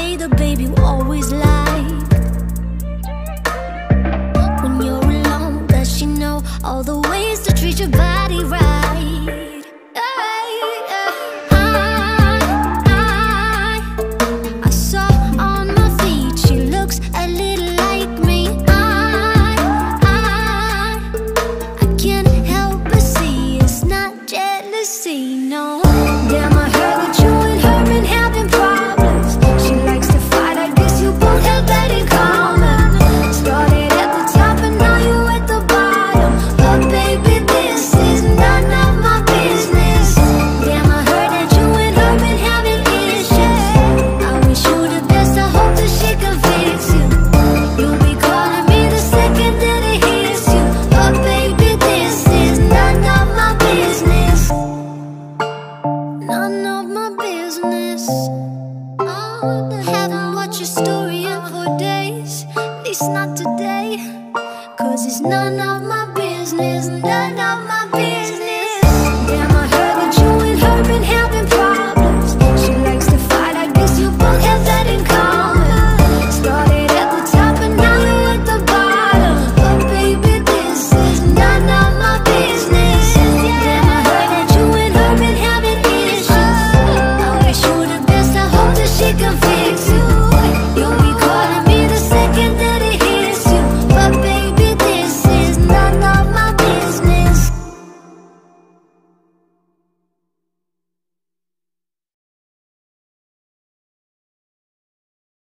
way the baby always liked. I've been having watched your story in for days. At least not today. Cause it's none of my business, none of my business.